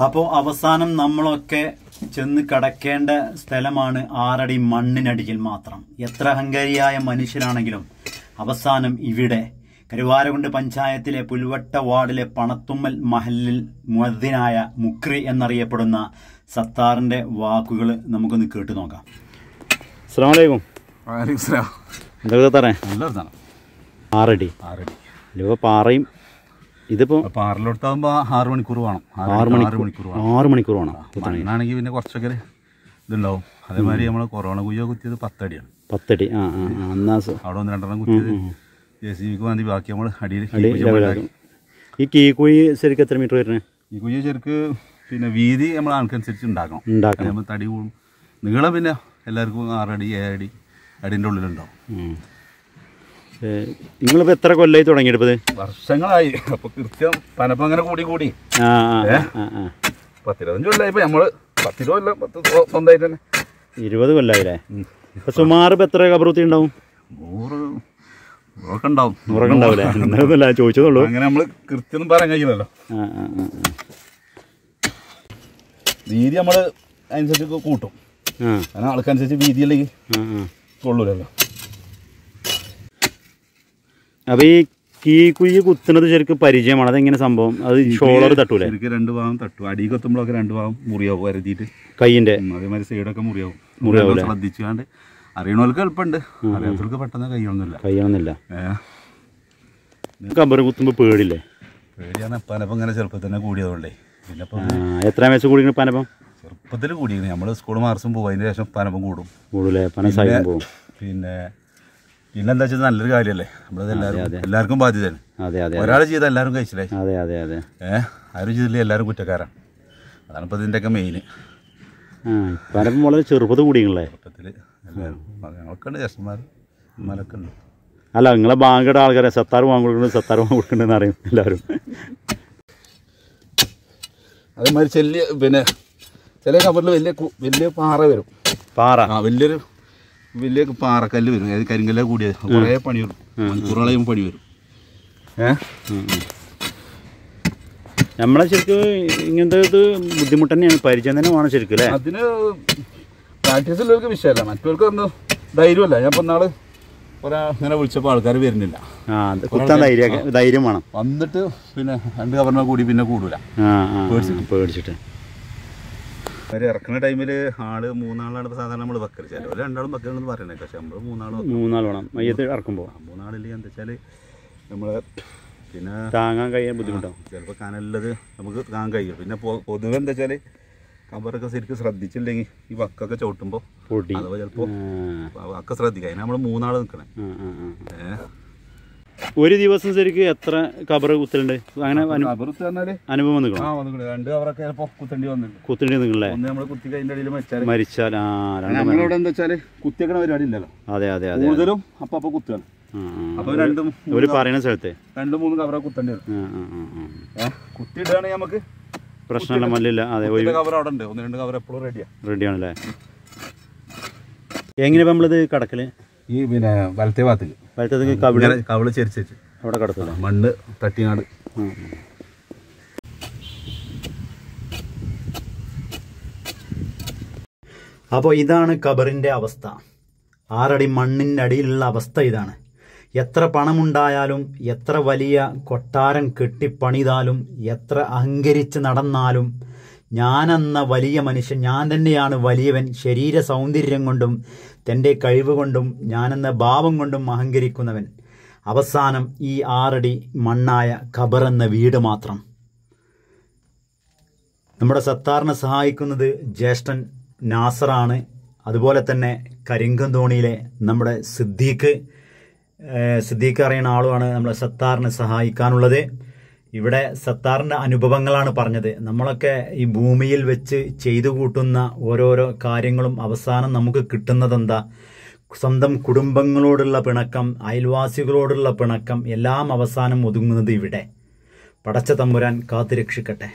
അപ്പോൾ അവസാനം നമ്മളൊക്കെ ചെന്ന് കടക്കേണ്ട സ്ഥലമാണ് ആറടി മണ്ണിനടിയിൽ മാത്രം. എത്ര അഹങ്കാരിയായ മനുഷ്യരാണെങ്കിലും അവസാനം ഇവിടെ കരുവാരകുണ്ട് പഞ്ചായത്തിലെ പുൽവട്ട വാർഡിലെ പണത്തുമ്മൽ മഹലിൽ മുഅദ്ദിനായ മുക്രി എന്നറിയപ്പെടുന്ന സത്താറിന്റെ വാക്കുകൾ നമുക്കൊന്ന് കേട്ടു നോക്കാം. അസ്സാമലൈക്കും എന്തൊക്കെ തറേ ആറടി. ആറടി. ഇതിപ്പോ പാറയും ഇതിപ്പോ അപ്പൊ ആറു മണിക്കൂർ വേണം. ആറ് മണിക്കൂർ ആറു മണിക്കൂർ വേണം. മണ്ണാണെങ്കിൽ പിന്നെ കുറച്ചൊക്കെ ഇതുണ്ടാവും. അതേമാതിരി നമ്മൾ കൊറോണ കുയ്യോ കുത്തിയത് പത്തടിയാണ്. പത്തടി. ആ എന്നാ അവിടെ ഒന്ന് രണ്ടെണ്ണം കുത്തിയത് ജെ സി ബിക്ക് വേണ്ടി ബാക്കി നമ്മൾ അടിയിൽ ഈ കീക്കുഴി ശരിക്കും എത്ര മീറ്റർ വരുന്നത് ഈ കുഴി ശരിക്ക് പിന്നെ വീതി നമ്മൾ ആൾക്കനുസരിച്ച് ഉണ്ടാക്കണം. ഉണ്ടാക്കണം. നമ്മൾ തടി കൂടും. നീളം പിന്നെ എല്ലാവർക്കും ആറടി ഏഴടി അടിന്റെ ഉള്ളിലുണ്ടാവും. നിങ്ങളിപ്പോൾ എത്ര കൊല്ലായി തുടങ്ങിയെടുപ്പത്? വർഷങ്ങളായി. അപ്പൊ കൃത്യം പനപ്പം അങ്ങനെ കൂടി കൂടി. പത്തിരുപത്തഞ്ച് കൊല്ലായി നമ്മൾ പത്തിരുപത് കൊല്ലം പത്ത് സ്വന്തമായിട്ട് തന്നെ. ഇരുപത് കൊല്ലായില്ലേ ഉം. ഇപ്പൊ സുമാർ ഇപ്പൊ എത്ര കബറൂത്തി ഉണ്ടാവും? നൂറ് നൂറൊക്കെ ഉണ്ടാവും. നൂറൊക്കെ ഉണ്ടാവില്ലേ എന്നൊന്നുമില്ല ചോദിച്ചതുള്ളൂ. അങ്ങനെ നമ്മൾ കൃത്യം പറയാൻ കഴിയില്ലല്ലോ. വീതി നമ്മൾ അനുസരിച്ച് കൂട്ടും. കാരണം ആൾക്കനുസരിച്ച് വീതിയില്ലെങ്കിൽ അല്ലെങ്കിൽ കൊള്ളൂലല്ലോ. അപ്പൊ ഈ കീക്കുഴി കുത്തുന്നത് ശരിക്കും പരിചയമാണ്. അതെങ്ങനെ സംഭവം? അത് ഷോളർ തട്ടൂലേ? ശരിക്കും രണ്ട് ഭാഗം തട്ടു. അടി കൊത്തുമ്പോഴൊക്കെ രണ്ട് ഭാഗം മുറിയാവും വരുത്തിയിട്ട് കൈയിന്റെ അതേമാതിരി സൈഡൊക്കെ മുറിയാവും. മുറിയാവും ശ്രദ്ധിച്ചുകൊണ്ട് അറിയണവർക്ക് എളുപ്പമുണ്ട്. അറിയാത്തവർക്ക് പെട്ടെന്ന് കൈയൊന്നുമില്ല കൈയൊന്നുമില്ല ഏഹ് കബർ കുത്തുമ്പോ പേടില്ലേ പേടിയാണ് പനപ്പം ഇങ്ങനെ ചെറുപ്പത്തിൽ തന്നെ കൂടിയതുകൊണ്ടേ പിന്നെ എത്ര വയസ്സ് കൂടി പനപ്പം ചെറുപ്പത്തിൽ കൂടിയിരുന്നു നമ്മൾ സ്കൂൾ മാർച്ചും പോകും അതിന് ശേഷം പനപ്പം കൂടും. കൂടുതലേ പന പോവും പിന്നെ പിന്നെ എന്താ വെച്ചാൽ നല്ലൊരു കാര്യല്ലേ? നമ്മളത് എല്ലാവരും എല്ലാവർക്കും ബാധ്യതയാണ്. ഒരാൾ ചെയ്താൽ എല്ലാവരും കഴിച്ചില്ലേ? അതെ അതെ അതെ. ഏഹ് ആരും ചെയ്തില്ല? എല്ലാവരും കുറ്റക്കാരാണ്. അതാണ് ഇപ്പോൾ ഇതിന്റെയൊക്കെ മെയിൻ പനപ്പം വളരെ ചെറുപ്പത് കൂടിയങ്ങളേ ചെറുപ്പത്തിൽ എല്ലാവരും. ഞങ്ങളൊക്കെ ഉണ്ട്. അല്ല നിങ്ങളെ ബാങ്കിടെ ആൾക്കാരെ സത്താർ വാങ്ങി കൊടുക്കുന്നത് സത്താർ വാങ്ങി കൊടുക്കണ്ടെന്ന് അറിയും എല്ലാവരും. അതേമാതിരി ചെല്ലിയ പിന്നെ ചില കബറിൽ വലിയ വലിയ പാറ വരും. പാറ? ആ വലിയൊരു വലിയ പാറക്കല്ല് വരും. അതായത് കരിങ്കല്ല കൂടിയ കുറേ പണി വരും. മണിക്കൂറുകളെയും പണി വരും. ഏ? നമ്മളെ ശരിക്കും ഇങ്ങനത്തെ ഇത് ബുദ്ധിമുട്ട് തന്നെയാണ്. പരിചയം തന്നെ വേണം ശരിക്കും അല്ലേ? അതിന് പ്രാക്ടീസ് ഉള്ളവർക്ക് വിഷയമല്ല. മറ്റവർക്ക് ഒന്ന് ധൈര്യമല്ല. ഞാൻ ഇപ്പം നാൾ ഒരാ ഇങ്ങനെ വിളിച്ചപ്പോൾ ആൾക്കാർ വരുന്നില്ല. കുത്താൻ ധൈര്യം ധൈര്യം വേണം. വന്നിട്ട് പിന്നെ രണ്ട് കവറിനെ കൂടി പിന്നെ കൂടൂല. പേടിച്ചിട്ട്. അവർ ഇറക്കുന്ന ടൈമിൽ ആൾ മൂന്നാളാണ് സാധാരണ നമ്മൾ വെക്കൽ ചിലവർ രണ്ടാളും വെക്കലെന്ന് പറയുന്നത് പക്ഷെ നമ്മൾ മൂന്നാളും മൂന്നാൾ വേണം. മയ്യത്ത് ഇറക്കുമ്പോൾ മൂന്നാളില്ലെങ്കിൽ എന്താ വെച്ചാൽ നമ്മൾ പിന്നെ താങ്ങാൻ കഴിയാൻ ബുദ്ധിമുട്ടാണ് ചിലപ്പോൾ കനലുള്ളത് നമുക്ക് താങ്ങാൻ കഴിയും. പിന്നെ പൊതുവെ എന്താ വെച്ചാൽ കവറൊക്കെ ശരിക്കും ശ്രദ്ധിച്ചില്ലെങ്കിൽ ഈ വക്കൊക്കെ ചവിട്ടുമ്പോൾ അഥവാ ചിലപ്പോൾ വക്ക ശ്രദ്ധിക്കുക അതിന് നമ്മൾ മൂന്നാൾ നിൽക്കണേ ആ, ആ, ആ. ഏഹ് ഒരു ദിവസം ശരിക്ക് എത്ര കബർ കുത്തലുണ്ട്? അങ്ങനെ അനുഭവം രണ്ട് കുത്തേണ്ടി വെച്ചാൽ മരിച്ചാൽ നമ്മളിവിടെ എന്താ വെച്ചാൽ കുത്തിയേക്കണ പരിപാടി ഇല്ലല്ലോ. അതെ അതെ അതെ കൂടുതലും അപ്പൊ അപ്പൊ കുത്തുകയാണ് ഒരു പറയുന്ന സ്ഥലത്തെ? രണ്ടും മൂന്നും കവറ കുത്തേണ്ടി വരും. കുത്തിയിടുകയാണെങ്കിൽ നമുക്ക് പ്രശ്നമല്ല മല്ലില്ല. അതെ കവർ അവിടെ ഉണ്ട് ഒന്ന് രണ്ട് കവർ എപ്പോഴും റെഡിയാ റെഡിയാണല്ലേ? എങ്ങനെയാ നമ്മളിത് കടക്കൽ? ഈ പിന്നെ വലത്തെ ഭാഗത്തേക്ക് വലത്തേക്ക് കവിള. ഇങ്ങനെ കവൾ ചെരിച്ച് അവിടെ മണ്ണ് തട്ടിനാട് അപ്പോൾ ഇതാണ് കബറിന്റെ അവസ്ഥ. ആറടി മണ്ണിന്റെ അടിയിലുള്ള അവസ്ഥ ഇതാണ്. എത്ര പണമുണ്ടായാലും എത്ര വലിയ കൊട്ടാരം കെട്ടിപ്പണിതാലും എത്ര അഹങ്കരിച്ച് നടന്നാലും ഞാനെന്ന വലിയ മനുഷ്യൻ ഞാൻ തന്നെയാണ് വലിയവൻ ശരീര സൗന്ദര്യം കൊണ്ടും തന്റെ കഴിവ് കൊണ്ടും ഞാനെന്ന ഭാവം കൊണ്ടും അഹങ്കരിക്കുന്നവൻ. അവസാനം ഈ ആറടി മണ്ണായ ഖബർ എന്ന വീട് മാത്രം. നമ്മുടെ സത്താറിനെ സഹായിക്കുന്നത് ജ്യേഷ്ഠൻ നാസറാണ്. അതുപോലെ തന്നെ കരിങ്കന്തോണിയിലെ നമ്മുടെ സിദ്ദീഖ്. സിദ്ദീഖ് അറിയുന്ന ആളുമാണ് നമ്മളെ സത്താറിനെ സഹായിക്കാനുള്ളത്. ഇവിടെ സത്താറിന്റെ അനുഭവങ്ങളാണ് പറഞ്ഞത്. നമ്മളൊക്കെ ഈ ഭൂമിയിൽ വെച്ച് ചെയ്തു കൂട്ടുന്ന ഓരോരോ കാര്യങ്ങളും അവസാനം നമുക്ക് കിട്ടുന്നത് എന്താ സ്വന്തം കുടുംബങ്ങളോടുള്ള പിണക്കം അയൽവാസികളോടുള്ള പിണക്കം എല്ലാം അവസാനം ഒതുങ്ങുന്നത് ഇവിടെ. പടച്ച തമ്പുരാൻ കാത്തുരക്ഷിക്കട്ടെ.